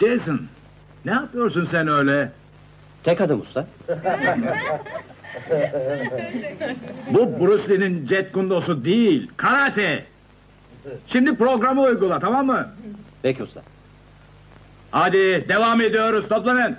Jason, ne yapıyorsun sen öyle? Tek adım usta. Bu Bruce Lee'nin jet kundosu değil, karate. Şimdi programı uygula, tamam mı? Peki usta. Hadi devam ediyoruz, toplanın.